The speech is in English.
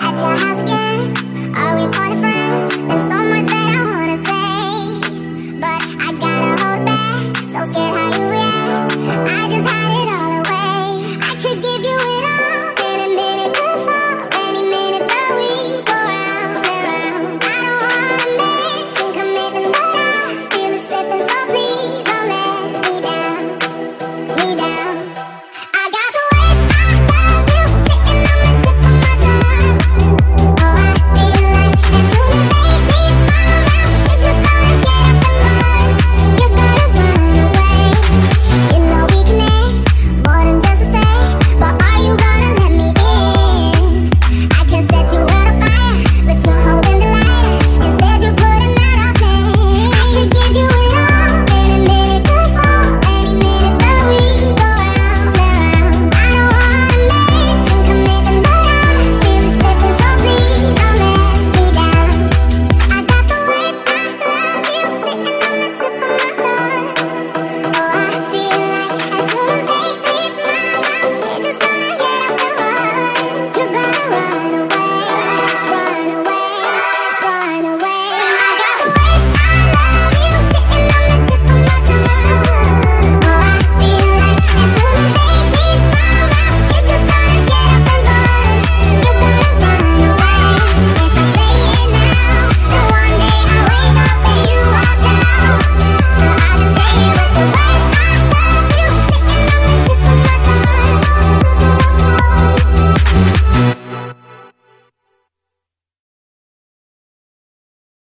I don't get.